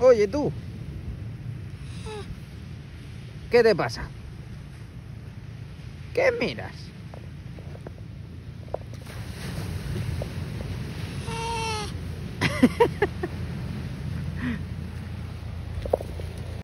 Oye, tú. ¿Qué te pasa? ¿Qué miras?